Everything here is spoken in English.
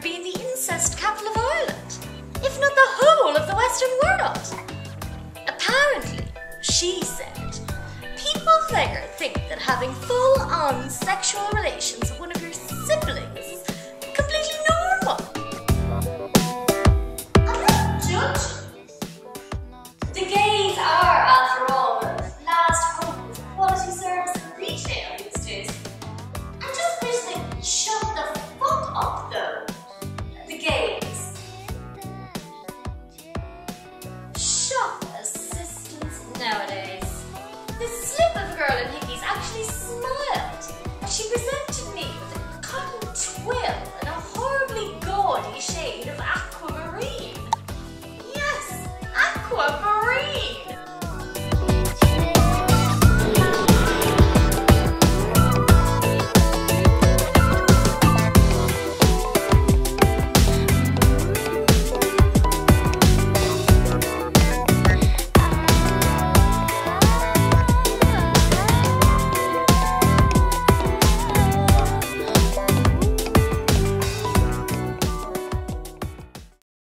being the incest capital of Ireland, if not the whole of the Western world. Apparently, she said, people there think that having full-on sexual relations with one of your